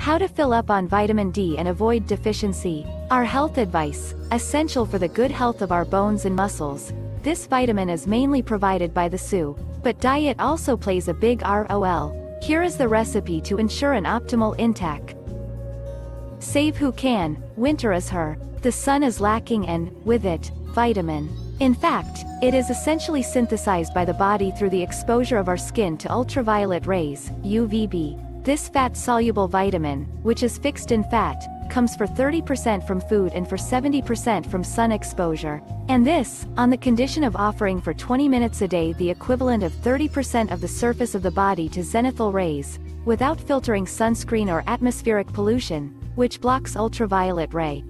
How to fill up on vitamin D and avoid deficiency. Our health advice, essential for the good health of our bones and muscles. This vitamin is mainly provided by the SU, but diet also plays a big role. Here is the recipe to ensure an optimal intake. Save who can, winter is her. The sun is lacking and, with it, vitamin. In fact, it is essentially synthesized by the body through the exposure of our skin to ultraviolet rays, UVB. This fat-soluble vitamin, which is fixed in fat, comes for 30% from food and for 70% from sun exposure. And this, on the condition of offering for 20 minutes a day the equivalent of 30% of the surface of the body to zenithal rays, without filtering sunscreen or atmospheric pollution, which blocks ultraviolet ray.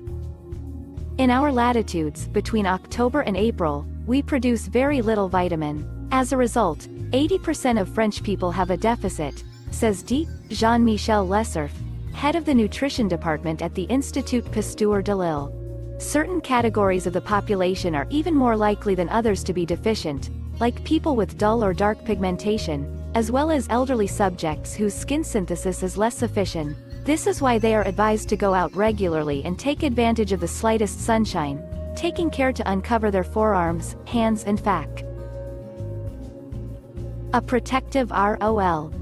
In our latitudes, between October and April, we produce very little vitamin. As a result, 80% of French people have a deficit, says D. Jean-Michel Lecerf, head of the nutrition department at the Institut Pasteur de Lille. Certain categories of the population are even more likely than others to be deficient, like people with dull or dark pigmentation, as well as elderly subjects whose skin synthesis is less efficient. This is why they are advised to go out regularly and take advantage of the slightest sunshine, taking care to uncover their forearms, hands and fac. A protective ROL.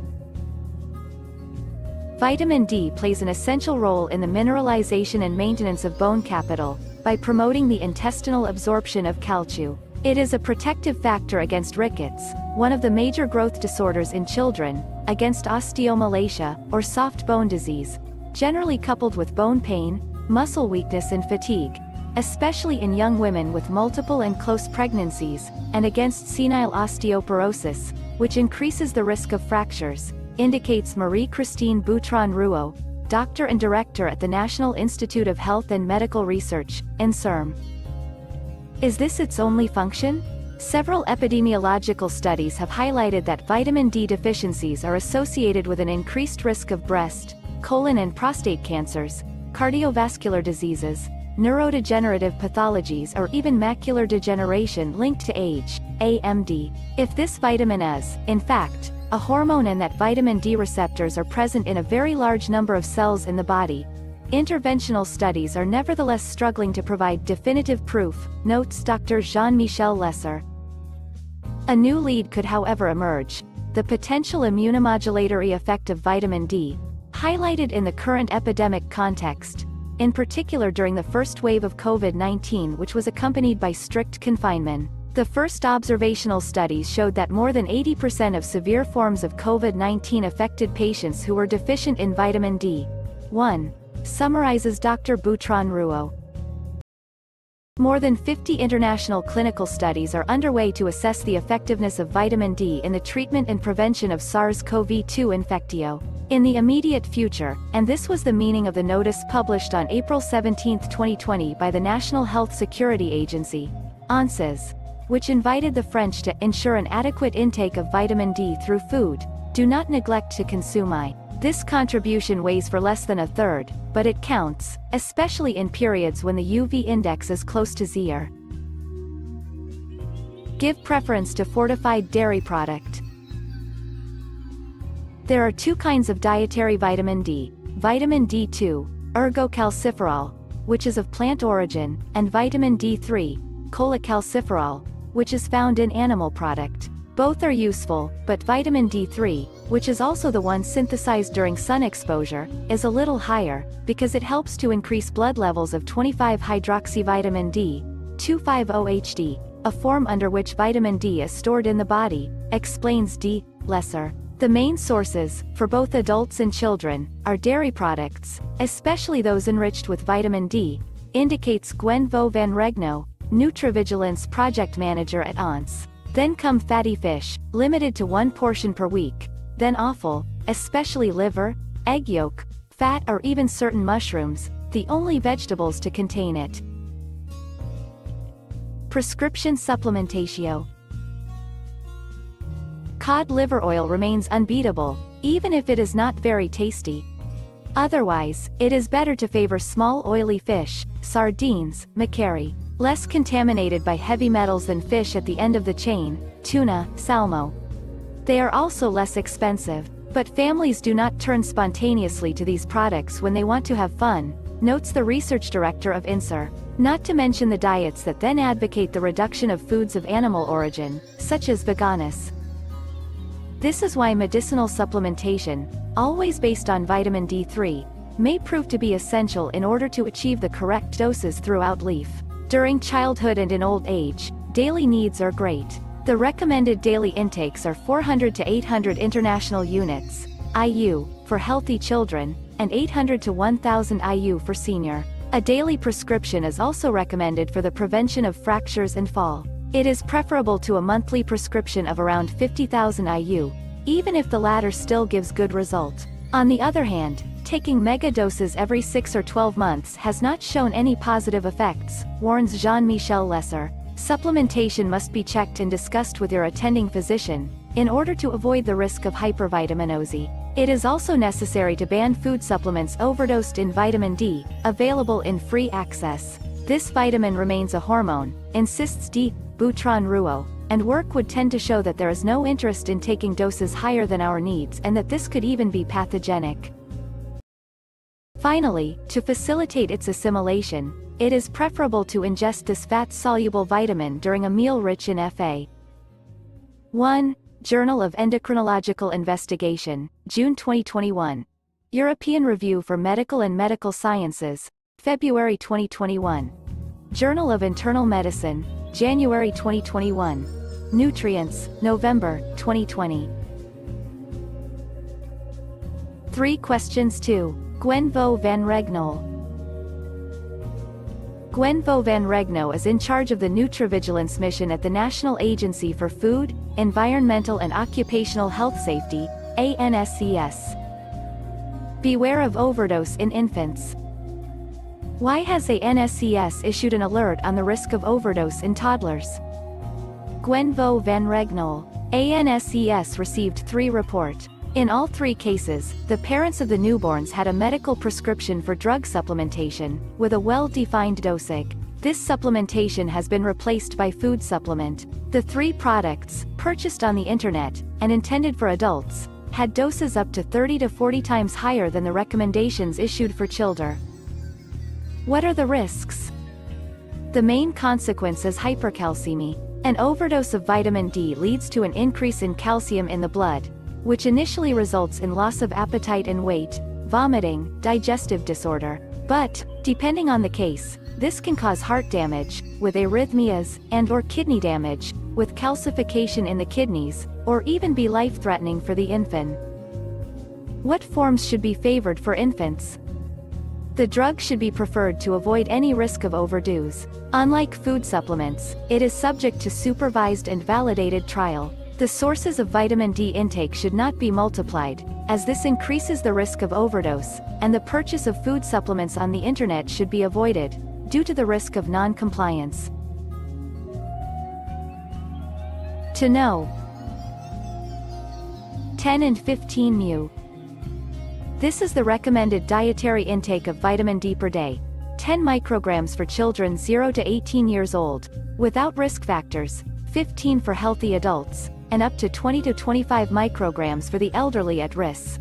Vitamin D plays an essential role in the mineralization and maintenance of bone capital, by promoting the intestinal absorption of calcium. It is a protective factor against rickets, one of the major growth disorders in children, against osteomalacia, or soft bone disease, generally coupled with bone pain, muscle weakness and fatigue, especially in young women with multiple and close pregnancies, and against senile osteoporosis, which increases the risk of fractures indicates Marie-Christine Boutron-Rouault, doctor and director at the National Institute of Health and Medical Research, INSERM. Is this its only function? Several epidemiological studies have highlighted that vitamin D deficiencies are associated with an increased risk of breast, colon and prostate cancers, cardiovascular diseases, neurodegenerative pathologies or even macular degeneration linked to age, AMD. If this vitamin is, in fact, a hormone and that vitamin D receptors are present in a very large number of cells in the body. Interventional studies are nevertheless struggling to provide definitive proof, notes Dr. Jean-Michel Lecerf. A new lead could however emerge, the potential immunomodulatory effect of vitamin D, highlighted in the current epidemic context, in particular during the first wave of COVID-19 which was accompanied by strict confinement. The first observational studies showed that more than 80% of severe forms of COVID-19 affected patients who were deficient in vitamin D. 1. Summarizes Dr. Boutron-Rouault. More than 50 international clinical studies are underway to assess the effectiveness of vitamin D in the treatment and prevention of SARS-CoV-2 infectio. In the immediate future, and this was the meaning of the notice published on April 17, 2020 by the National Health Security Agency, ANSES, which invited the French to ensure an adequate intake of vitamin D through food, do not neglect to consume I. This contribution weighs for less than a third, but it counts, especially in periods when the UV index is close to zero. Give preference to fortified dairy product. There are two kinds of dietary vitamin D, vitamin D2, ergocalciferol, which is of plant origin, and vitamin D3, cholecalciferol, which is found in animal product. Both are useful, but vitamin D3, which is also the one synthesized during sun exposure, is a little higher, because it helps to increase blood levels of 25-hydroxyvitamin D, 2,5-OHD, a form under which vitamin D is stored in the body, explains D. Lecerf. The main sources, for both adults and children, are dairy products, especially those enriched with vitamin D, indicates Gwenn Vo Van-Regnault, Nutravigilance project manager at ANS. Then come fatty fish, limited to one portion per week. Then offal, especially liver, egg yolk, fat or even certain mushrooms, the only vegetables to contain it. Prescription supplementatio. Cod liver oil remains unbeatable, even if it is not very tasty. Otherwise, it is better to favor small oily fish, sardines, mackerel less contaminated by heavy metals than fish at the end of the chain, tuna, salmo. They are also less expensive, But families do not turn spontaneously to these products when they want to have fun, notes the research director of INSER. Not to mention the diets that then advocate the reduction of foods of animal origin, such as veganus. This is why medicinal supplementation, always based on vitamin D3, may prove to be essential in order to achieve the correct doses throughout leaf. During childhood and in old age, daily needs are great. The recommended daily intakes are 400 to 800 international units, IU, for healthy children, and 800 to 1000 IU for senior. A daily prescription is also recommended for the prevention of fractures and fall. It is preferable to a monthly prescription of around 50,000 IU, even if the latter still gives good result. On the other hand, taking mega doses every 6 or 12 months has not shown any positive effects, warns Jean-Michel Lecerf. Supplementation must be checked and discussed with your attending physician, in order to avoid the risk of hypervitaminosis. It is also necessary to ban food supplements overdosed in vitamin D, available in free access. This vitamin remains a hormone, insists D. Boutron Rouault, and work would tend to show that there is no interest in taking doses higher than our needs and that this could even be pathogenic. Finally, to facilitate its assimilation, it is preferable to ingest this fat-soluble vitamin during a meal rich in Fa. 1. Journal of Endocrinological Investigation, June 2021. European Review for Medical and Medical Sciences, February 2021. Journal of Internal Medicine, January 2021. Nutrients, November 2020. 3 questions 2. Gwenn Vo Van-Regnault. Gwenn Vo Van-Regnault is in charge of the Nutravigilance mission at the National Agency for Food, Environmental and Occupational Health Safety, ANSES. Beware of overdose in infants. Why has ANSES issued an alert on the risk of overdose in toddlers? Gwenn Vo Van-Regnault. ANSES received three report. In all three cases, the parents of the newborns had a medical prescription for drug supplementation, with a well-defined dosage. This supplementation has been replaced by food supplement. The three products, purchased on the internet, and intended for adults, had doses up to 30 to 40 times higher than the recommendations issued for children. What are the risks? The main consequence is hypercalcemia. An overdose of vitamin D leads to an increase in calcium in the blood, which initially results in loss of appetite and weight, vomiting, digestive disorder. But, depending on the case, this can cause heart damage, with arrhythmias, and or kidney damage, with calcification in the kidneys, or even be life-threatening for the infant. What forms should be favored for infants? The drug should be preferred to avoid any risk of overdose. Unlike food supplements, it is subject to supervised and validated trial. The sources of vitamin D intake should not be multiplied, as this increases the risk of overdose, and the purchase of food supplements on the internet should be avoided, due to the risk of non-compliance. To know 10 and 15 mu this is the recommended dietary intake of vitamin D per day. 10 micrograms for children 0 to 18 years old, without risk factors, 15 for healthy adults, and up to 20 to 25 micrograms for the elderly at risk.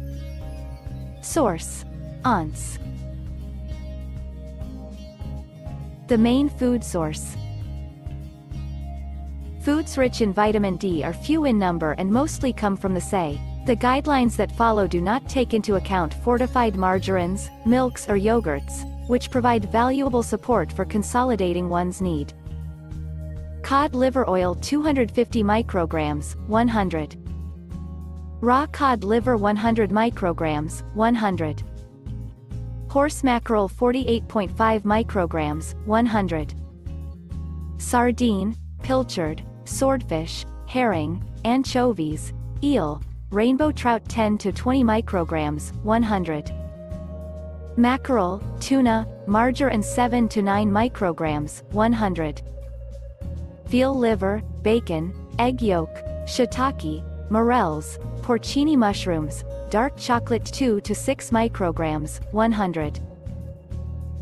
Source. ANS. The main food source. Foods rich in vitamin D are few in number and mostly come from the say. The guidelines that follow do not take into account fortified margarines, milks or yogurts, which provide valuable support for consolidating one's need. Cod liver oil 250 micrograms, 100. Raw cod liver 100 micrograms, 100. Horse mackerel 48.5 micrograms, 100. Sardine, pilchard, swordfish, herring, anchovies, eel, Rainbow trout 10 to 20 micrograms, 100. Mackerel, tuna, margarine 7 to 9 micrograms, 100. Veal liver, bacon, egg yolk, shiitake, morels, porcini mushrooms, dark chocolate 2 to 6 micrograms, 100.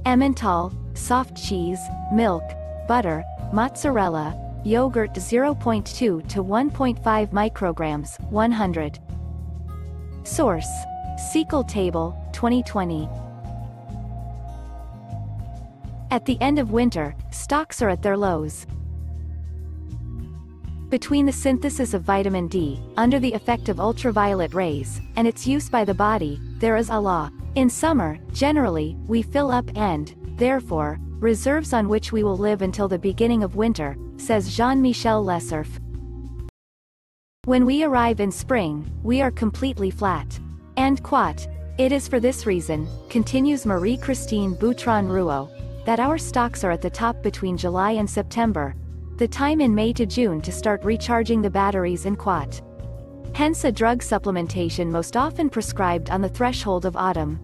Emmental, soft cheese, milk, butter, mozzarella, yogurt 0.2 to 1.5 micrograms, 100. Source. Ciqual Table, 2020. At the end of winter, stocks are at their lows. Between the synthesis of vitamin D, under the effect of ultraviolet rays, and its use by the body, there is a law. In summer, generally, we fill up and, therefore, reserves on which we will live until the beginning of winter, says Jean-Michel Lecerf. When we arrive in spring, we are completely flat. And quat. It is for this reason, continues Marie-Christine Boutron-Rouault, that our stocks are at the top between July and September, the time in May to June to start recharging the batteries in quat. Hence a drug supplementation most often prescribed on the threshold of autumn.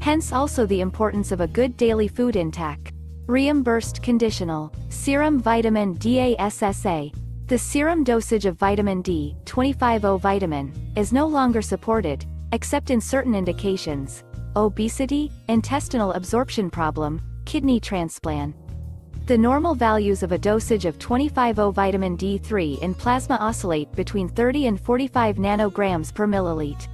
Hence also the importance of a good daily food intake. Reimbursed conditional. Serum vitamin DASSA. The serum dosage of vitamin D, 25O vitamin, is no longer supported, except in certain indications. Obesity, intestinal absorption problem, kidney transplant. The normal values of a dosage of 25O vitamin D3 in plasma oscillate between 30 and 45 nanograms per milliliter.